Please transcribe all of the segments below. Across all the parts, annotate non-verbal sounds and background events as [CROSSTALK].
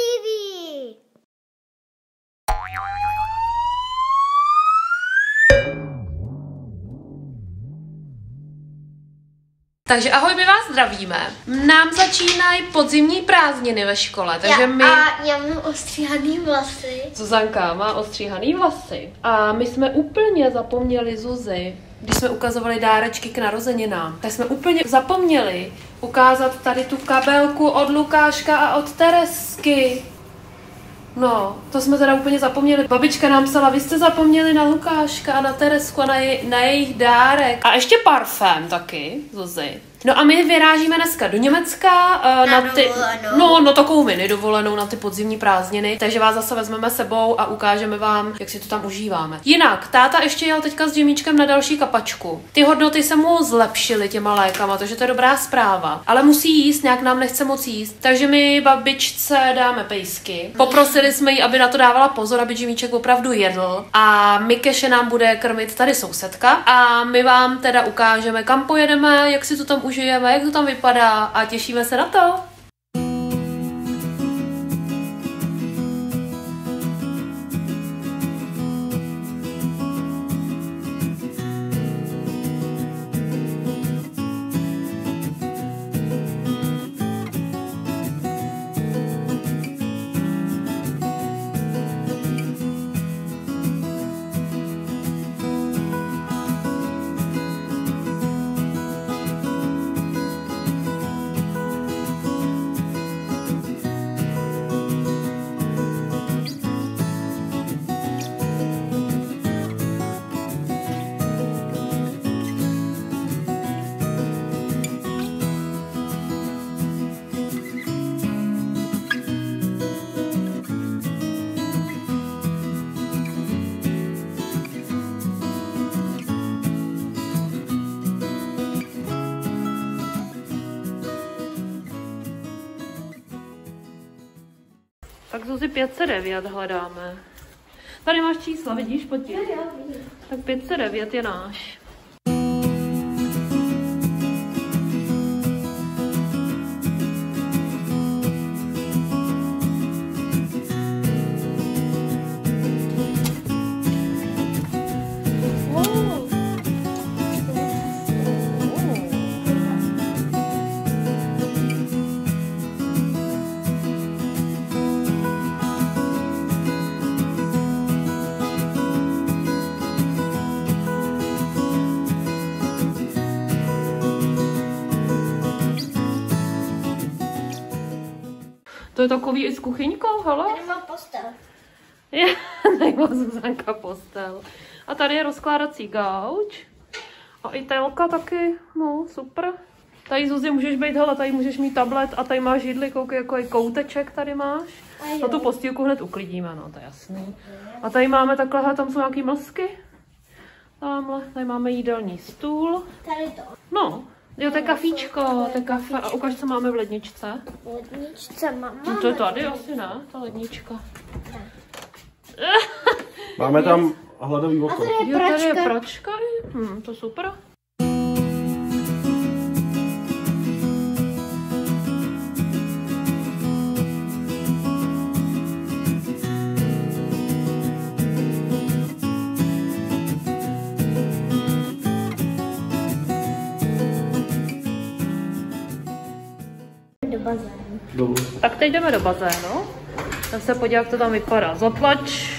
TV. Takže ahoj, my vás zdravíme. Nám začínají podzimní prázdniny ve škole, takže já, my... A já mám ostříhaný vlasy. Zuzanka má ostříhaný vlasy. A my jsme úplně zapomněli Zuzi, když jsme ukazovali dárečky k narozeninám, tak jsme úplně zapomněli ukázat tady tu kabelku od Lukáška a od Teresky. No, to jsme teda úplně zapomněli. Babička nám psala, vy jste zapomněli na Lukáška a na Teresku a na, jej, na jejich dárek. A ještě parfém taky, Zuzi. No a my vyrážíme dneska do Německa uh, Na na, ty, dovolenou. no, no takovou mini dovolenou na ty podzimní prázdniny, takže vás zase vezmeme sebou a ukážeme vám, jak si to tam užíváme. Jinak, táta ještě jel teďka s Jimíčkem na další kapačku. Ty hodnoty se mu zlepšily těma lékama, takže to je dobrá zpráva. Ale musí jíst, nějak nám nechce moc jíst, takže my babičce dáme pejsky. Poprosili jsme ji, aby na to dávala pozor, aby Jimíček opravdu jedl. A Mikeše nám bude krmit tady sousedka. A my vám teda ukážeme, kam pojedeme, jak si to tam užijeme, jak to tam vypadá a těšíme se na to. Tak Zuzi 509 hledáme. Tady máš čísla, vidíš, pojď. Tak 509 je náš. To je takový i s kuchyňkou, hele? Tady mám postel. Je, [LAUGHS] tady má Zuzanka postel. A tady je rozkládací gauč. A i telka taky, no super. Tady Zuzi můžeš být, hele, tady můžeš mít tablet a tady máš židli, koukej, jako je kouteček tady máš. A tu postýlku hned uklidíme, no to je jasný. A tady máme takhle, hele, tam jsou nějaký mlsky. Tamhle, tady máme jídelní stůl. Tady to. No, jo, to je kafíčko, to je kafe. A ukaž, co máme v ledničce. V ledničce mám. No to je tady asi, ne? Ta lednička. Máme tam hladový A oko. tady je Jo, tady je pračka. Hm, to super. Tak teď jdeme do bazénu. Tak se podívat, jak to tam vypadá. Zaplač.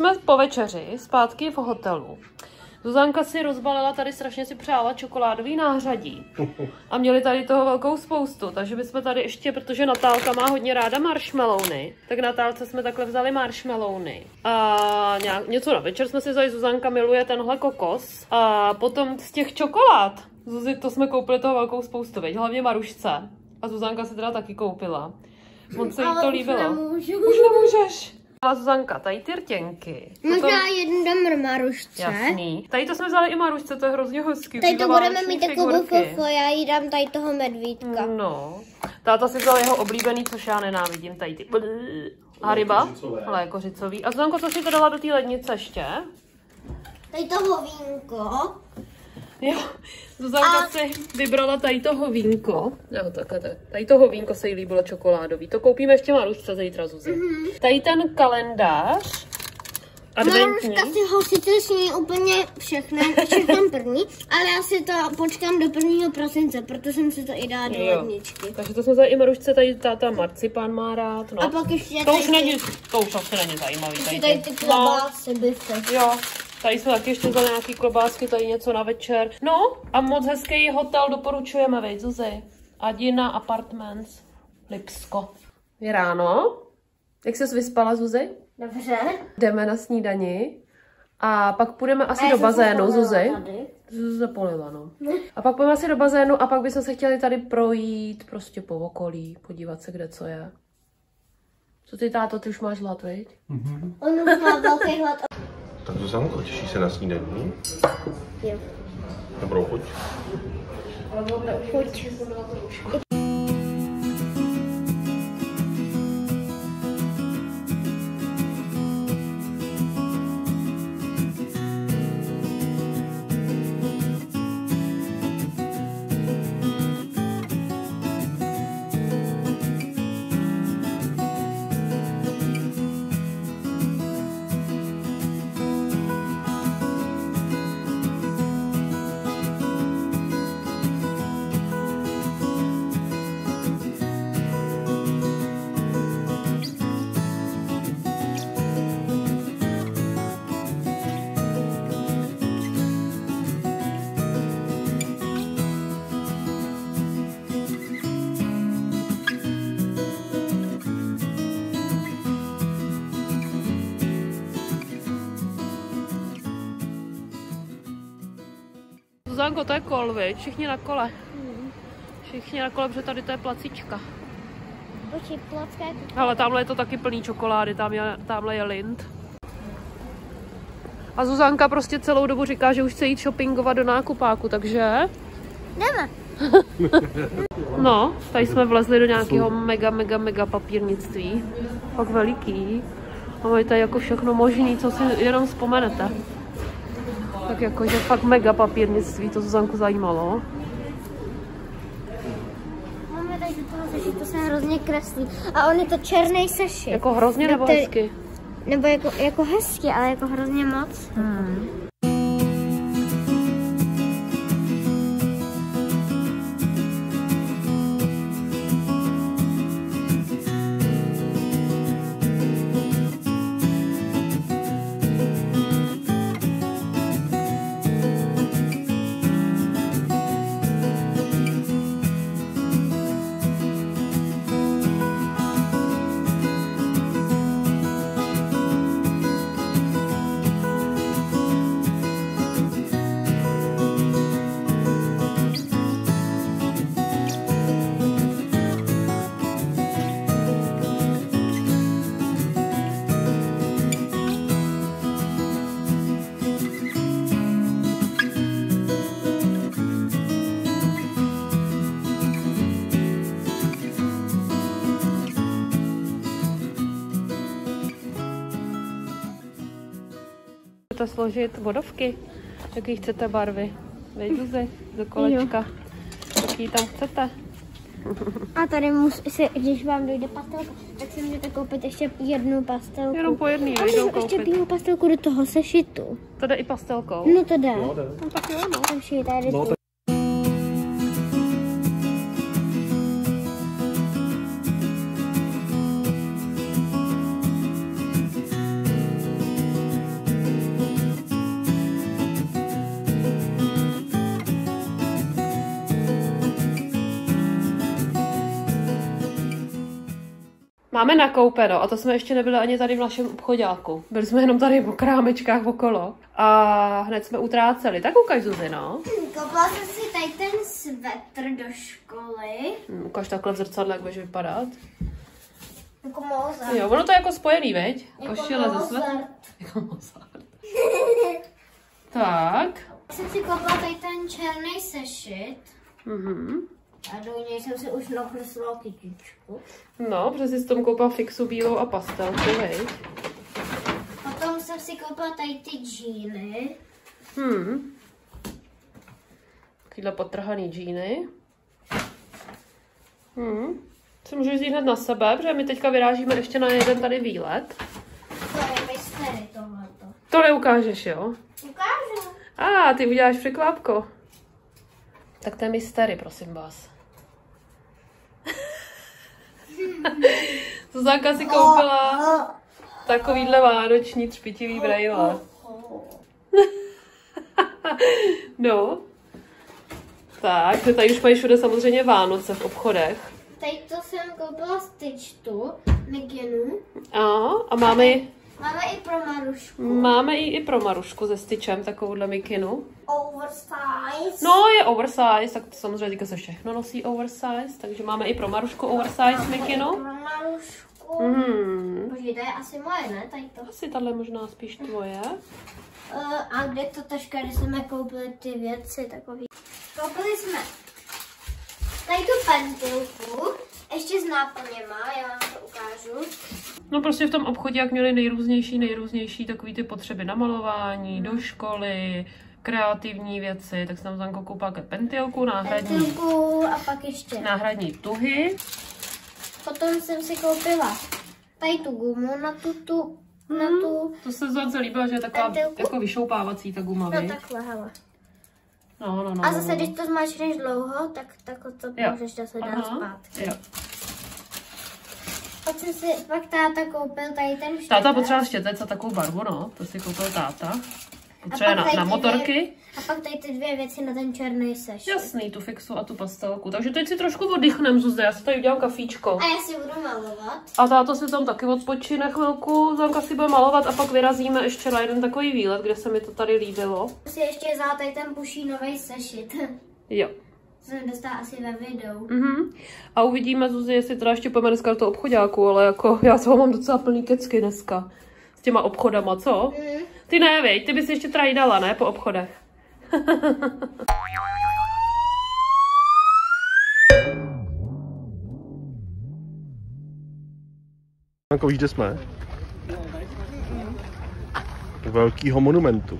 Jsme po večeři zpátky v hotelu. Zuzanka si rozbalila tady, strašně si přála čokoládový nářadí. A měli tady toho velkou spoustu, takže bychom tady ještě, protože Natálka má hodně ráda marshmallowny, tak Natálce jsme takhle vzali marshmallowny. A nějak, něco na večer jsme si vzali, Zuzanka miluje tenhle kokos. A potom z těch čokolád, Zuzi, to jsme koupili toho velkou spoustu, veď, hlavně Marušce. A Zuzanka si teda taky koupila. Moc se jí to líbilo. nemůžu. Už nemůžeš. A Zuzanka, tady ty rtěnky. Možná jednu dám Marušce. Jasný. Tady to jsme vzali i Marušce, to je hrozně hezký. Tady to budeme mít takovou fofo, já jí dám tady toho medvídka. No. Táta si vzal jeho oblíbený, což já nenávidím, tady ty. A ryba? Kořicové. Ale kořicový. A Zuzanko, co si to dala do té lednice ještě? Tady toho vínko. Jo, Zuzanka A- si vybrala tady toho vínko. Jo, takhle, tak. Tady toho vínko se jí líbilo čokoládový. To koupíme ještě Marušce zítra, Zuzi. Mhm. Tady ten kalendář. Adventní. Maruška si ho sice sní úplně všechno, všechno [LAUGHS] první, ale já si to počkám do 1. prosince, proto jsem si to i dala do ledničky. Takže to jsme vzali i Marušce, tady táta marcipán má rád. No. A pak ještě To tady, už není, to už asi není zajímavý. ještě Tady, tady ty ty- klobásy, bify. Jo, tady jsme taky ještě vzali nějaký klobásky, tady něco na večer. No a moc hezký hotel doporučujeme, vej, Zuzi. Adina Apartments, Lipsko. Je ráno. Jak ses vyspala, Zuzi? Dobře. Jdeme na snídani. A pak půjdeme asi do bazénu, polila Zuzi. Zuzi zapolila, no. A pak půjdeme asi do bazénu a pak bychom se chtěli tady projít prostě po okolí, podívat se, kde co je. Co ty, táto, ty už máš hlad, viď? On už má velký hlad. Tak Zuzanko, těší se na snídaní? Jo. Dobrou chuť. Chuť. Zuzanko, to je kol, viď? Všichni na kole. Všichni na kole, protože tady to je placička. Počkej, placka je Ale tamhle je to taky plný čokolády, tam je, tamhle je Lind. A Zuzanka prostě celou dobu říká, že už chce jít shoppingovat do nákupáku, takže... Jdeme. [LAUGHS] No, tady jsme vlezli do nějakého mega, mega, mega papírnictví. Fakt veliký. A mají tady jako všechno možný, co si jenom vzpomenete. Tak jakože fakt mega papírnictví, to Zuzanku zajímalo. Máme tady do toho sešit, to se hrozně kreslí. A on je to černý sešit. Jako hrozně nebo hezky? Nebo jako, jako hezky, ale jako hrozně moc. Chcete složit vodovky? Jaký chcete barvy? Vejduzy do kolečka. Jaký tam chcete? A tady musí, když vám dojde pastelka, tak si můžete koupit ještě jednu pastelku. Jenom po jedný A můžu ještě bílou pastelku do toho sešitu. To jde i pastelkou? No to jde. No, jde. No, tak jo, no. Takže tady No, Máme nakoupeno a to jsme ještě nebyli ani tady v našem obchodáku. Byli jsme jenom tady po krámečkách okolo a hned jsme utráceli. Tak ukaž Zuzi, no. Koupila jsem si tady ten svetr do školy. Hm, Ukaž takhle v zrcadle, jak budeš vypadat. Jako Mozart. Jo, ono to je jako spojený, veď? Jako Košile ze svetr. Jako Mozart. tak. Jsem si koupila tady ten černý sešit. Mhm. A do něj jsem si už nakreslila kytičku. No, protože jsi tom koupila fixu bílou a pastelku, veď? Potom jsem si koupila tady ty džíny. Hmm. Takovýhle potrhaný džíny. Hmm. Si můžeš vzít hned na sebe, protože my teďka vyrážíme ještě na jeden tady výlet. To je mystery tohleto. To neukážeš, jo? Ukážu. A, ty uděláš překvápko. Tak to je mystery, prosím vás. [LAUGHS] Zuzanka si koupila takovýhle vánoční třpitivý brejle. [LAUGHS] No. Tak, tady už mají všude samozřejmě Vánoce v obchodech. Tady to jsem koupila z Tyčtu, Meginu. A, a máme, Máme i pro Marušku. máme i, i pro Marušku se styčem takovouhle mikinu. Oversize. No, je oversize, tak to samozřejmě teďka se všechno nosí oversize, takže máme i pro Marušku oversize mikinu. Pro Marušku. Mhm. Počkej, to je asi moje, ne? Tady to. Asi tahle možná spíš tvoje. Uh, a kde to taška, kde jsme koupili ty věci takový. Koupili jsme tady tu pentilku, ještě s náplněma, já vám to ukážu. No prostě v tom obchodě, jak měli nejrůznější, nejrůznější takový ty potřeby na malování, do školy, kreativní věci, tak jsem tam koupila ke pentilku, náhradní, Pentilku a pak ještě. náhradní tuhy. Potom jsem si koupila tady tu gumu na tu, tu, na tu, To se Zance líbilo, že je taková Pentilku? jako vyšoupávací ta guma, no takhle, hele. No, no, no. A no, zase, no. když to zmáčkneš dlouho, tak, tak to Jo. můžeš zase dát Aha, zpátky. jo. Pak jsem si, pak táta koupil tady ten štětec. Táta potřeboval štětec a takovou barvu, no. To si koupil táta. Potřebuje pak na, na motorky. A pak tady ty dvě věci na ten černý seš. Jasný, tu fixu a tu pastelku. Takže teď si trošku oddychnem, Zuzi, já si tady udělám kafíčko. A já si budu malovat. A táto si tam taky odpočine chvilku, Zanka si bude malovat a pak vyrazíme ještě na jeden takový výlet, kde se mi to tady líbilo. Si ještě vzala tady ten pušínový sešit. Jo. jsem dostala asi ve videu. Mhm. A uvidíme, Zuzi, jestli teda ještě půjdeme dneska do toho obchodáku, ale jako já toho mám docela plný kecky dneska. S těma obchodama, co? Mm. Ty ne, veď, ty bys ještě teda dala, ne, po obchodech. [LAUGHS] Janko, víš, kde jsme? U velkého monumentu.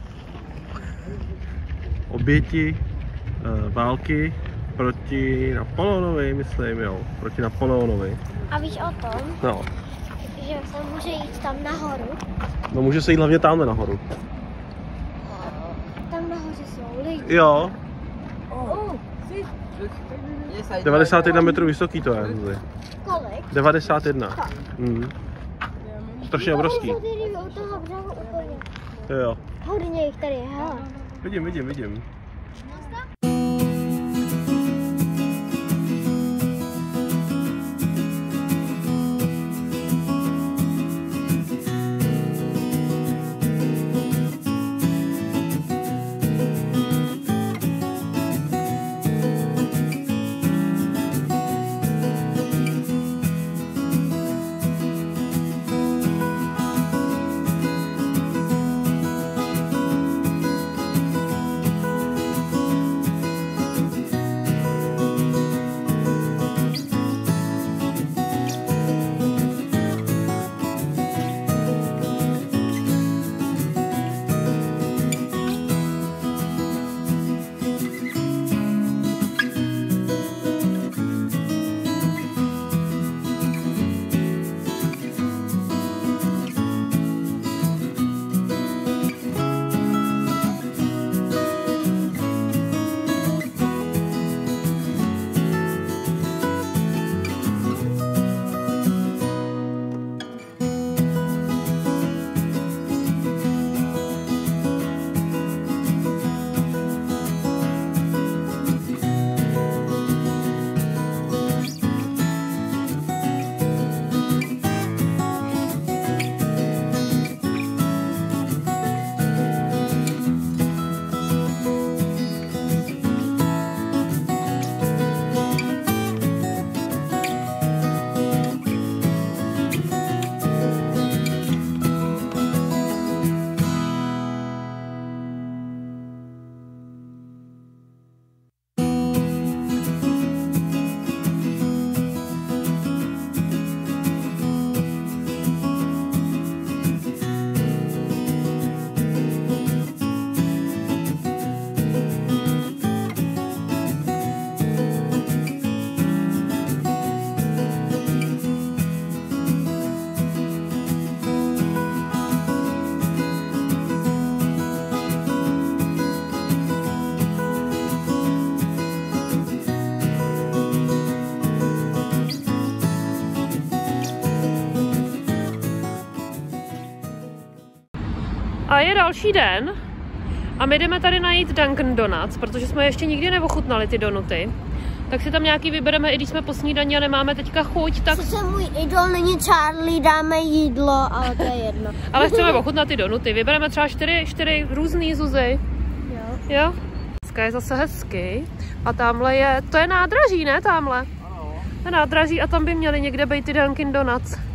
Oběti uh, války proti Napoleonovi, myslím, jo. Proti Napoleonovi. A víš o tom, No, že se může jít tam nahoru? no může se jít hlavně tamhle nahoru. Tam nahoře Jo, 91 metrů vysoký to je. Kolik? 91. Mm. Strašně obrovský. Jo, jo. Hodně jich tady je, hele. Vidím, vidím, vidím. Další den a my jdeme tady najít Dunkin Donuts, protože jsme ještě nikdy neochutnali ty donuty. Tak si tam nějaký vybereme, i když jsme po snídaní a nemáme teďka chuť, tak... Sice můj idol není Charlie, dáme jídlo, ale to je jedno. [LAUGHS] Ale chceme ochutnat ty donuty. Vybereme třeba čtyři, čtyři různý zuzy. Jo. Jo? Dneska je zase hezky. A tamhle je, to je nádraží, ne? Tamhle. To je nádraží a tam by měly někde být ty Dunkin Donuts.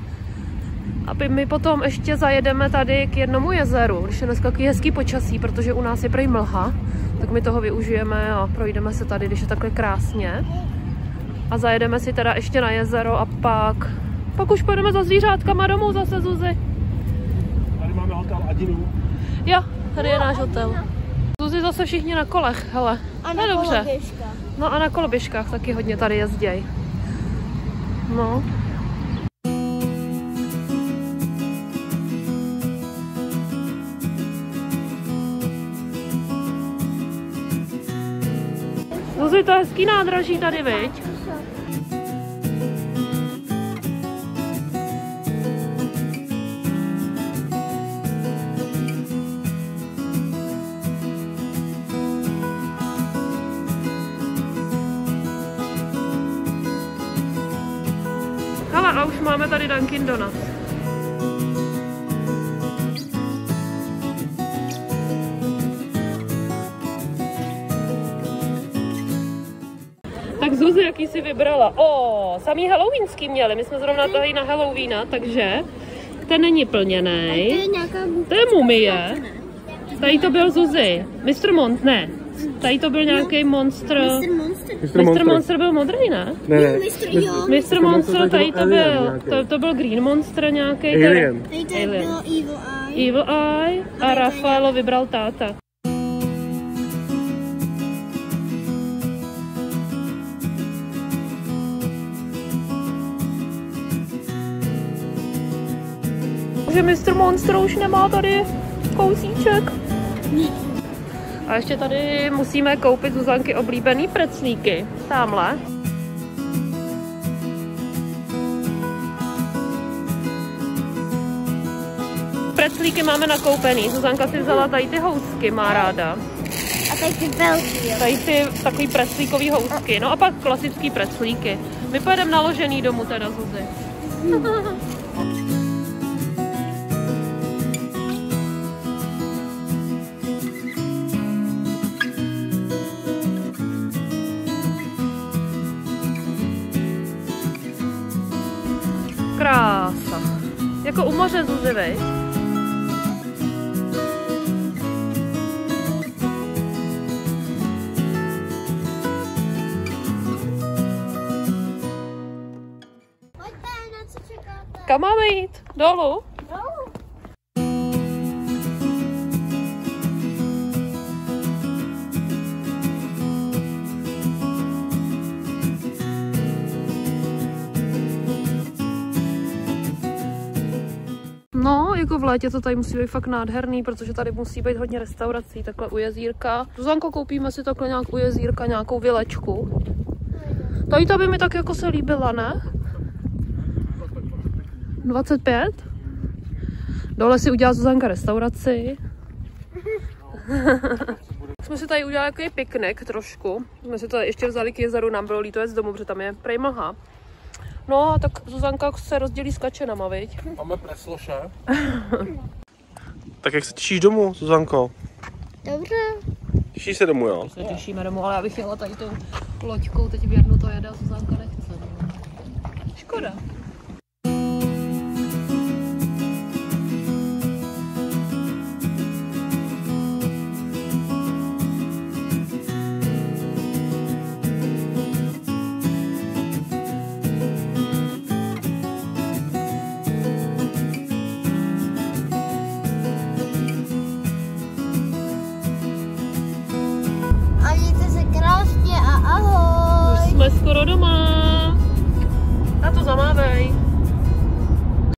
Aby my potom ještě zajedeme tady k jednomu jezeru, když je dneska takový hezký počasí, protože u nás je prej mlha, tak my toho využijeme a projdeme se tady, když je takhle krásně. A zajedeme si teda ještě na jezero a pak, pak už pojedeme za zvířátkama domů zase Zuzi. Tady máme hotel Adinu. Jo, tady je náš hotel. Zuzi zase všichni na kolech, hele. A no na dobře. koloběžkách. No a na koloběžkách taky hodně tady jezděj. No. To hezký nádraží tady, viď? Hele, a už máme tady Dunkin Donuts. Zuzi, jaký jsi vybrala? O, samý halloweenský měli, my jsme zrovna tady na Halloweena, takže ten není To plněný. je nějaká To je mumie. Tady to byl Zuzi. Mr. Mont, ne. Tady to byl nějaký monstr. Mr. Monster. Mr. Monster byl modrý, ne? Ne, ne. Mr. Jo. Mr. Monster, tady to byl, to, to byl Green Monster nějaký. Alien. Tady to bylo Evil Eye. Evil Eye a Rafaelo vybral táta. Že Mr. Monster už nemá tady kousíček. A ještě tady musíme koupit Zuzanky oblíbený preclíky. Tamhle. Preclíky máme nakoupený. Zuzanka si vzala tady ty housky, má ráda. A tady ty velký, jo. Tady ty takový preclíkový housky. No a pak klasický preclíky. My pojedeme naložený domů teda, Zuzi. Krása. [LAUGHS] čekáte? Kam máme jít? Dolů? Jako v létě to tady musí být fakt nádherný, protože tady musí být hodně restaurací, takhle u jezírka. Zuzanko, koupíme si takhle nějak u jezírka nějakou vylečku. Tady ta by mi tak jako se líbila, ne? 25? Dole si udělá Zuzanka restauraci. [LAUGHS] jsme si tady udělali takový piknik trošku. Jsme si to ještě vzali k jezeru, nám bylo líto jet z domu, protože tam je prej mlha. No a tak Zuzanka se rozdělí s kačenama, viď? Máme presloše. [LAUGHS] tak jak se těšíš domů, Zuzanko? Dobře. Těšíš se domů, jo? se těšíme domů, ale já bych jela tady tou loďkou, teď v jednu to jede a Zuzanka nechce. No. Škoda.